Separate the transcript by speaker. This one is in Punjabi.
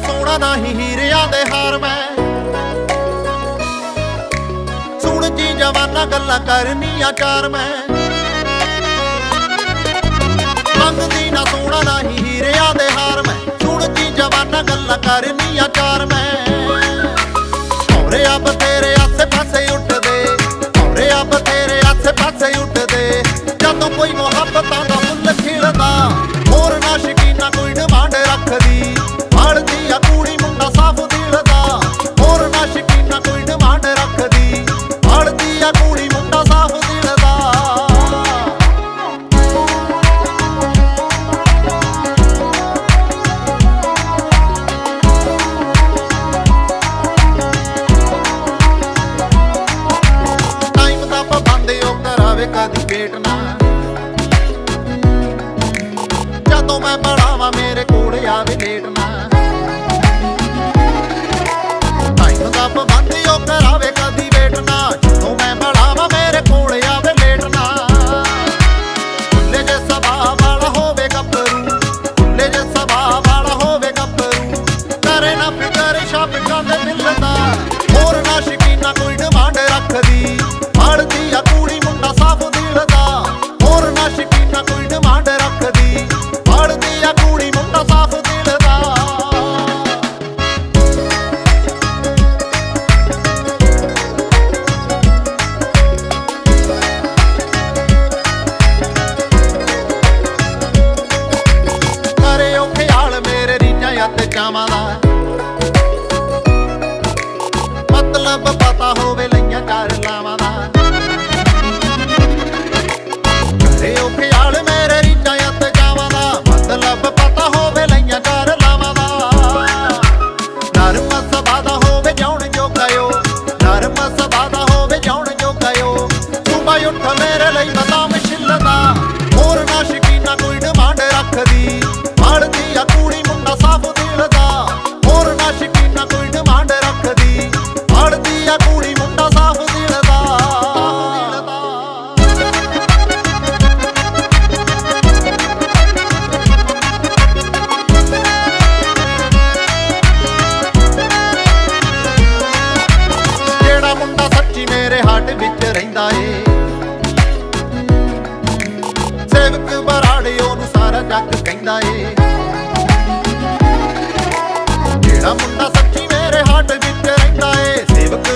Speaker 1: ਨਾ ਸੋਨਾ ਨਹੀਂ ਹੀਰਿਆਂ ਦੇ ਹਾਰ ਮੈਂ। ਸੁਣ ਜੀ ਜਵਾਨਾ ਗੱਲਾਂ ਕਰਨੀਆਂ ਚਾਰ ਮੈਂ। ਮੰਗਦੀ ਨਾ ਸੋਨਾ ਨਹੀਂ ਹੀਰਿਆਂ ਦੇ ਹਾਰ ਮੈਂ। ਸੁਣ ਜੀ ਜਵਾਨਾ ਗੱਲਾਂ ਕਰਨੀਆਂ ਚਾਰ ਮੈਂ। ਔਰੇ ਆਪ ਤੇਰੇ ਆਸੇ ਪਾਸੇ ਉੱਠਦੇ। ਔਰੇ ਆਪ ਤੇਰੇ ਆਸੇ ਪਾਸੇ ਉੱਠਦੇ। ਜਦੋਂ ਕੋਈ ਮੁਹੱਬਤਾਂ ਦਾ ਫੁੱਲ ਖਿੜਦਾ ਉਹ ਕਦੀ ਵੇਟ ਨਾ ਜਦੋਂ ਮੈਂ ਜਾਵਾਂ ਦਾ ਮਤਲਬ ਪਤਾ ਹੋਵੇ ਲਈਆਂ ਕਰ ਲਾਵਾਂ ਦਾ ਕਰੇ ਉਹ ਖਿਆਲ ਮੇਰੇ ਰੀਟਾਂ ਤੇ ਜਾਵਾਂ ਦਾ ਮਤਲਬ ਪਤਾ ਹੋਵੇ ਲਈਆਂ ਕਰ ਲਾਵਾਂ ਦਾ ਨਰਮ ਸਭਾ ਦਾ ਹੋਵੇ ਜਾਉਣ ਜੋ ਕਯੋ ਨਰਮ ਸਭਾ ਦਾ ਹੋਵੇ ਜਾਉਣ ਜੋ ਕਯੋ ਸੁਭਾ ਉੱਠ ਮੇਰੇ ਲਈ ਬਤਾ ਮਸ਼ਿਲ ਦਾ ਹੋਰ ਨਾ ਕਹਿੰਦਾ ਏ। ਜਿਹੜਾ ਮੁੰਡਾ ਸੱਚੀ ਮੇਰੇ ਹੱਡ ਵਿੱਚ ਰਹਿੰਦਾ ਏ ਸੇਵਕ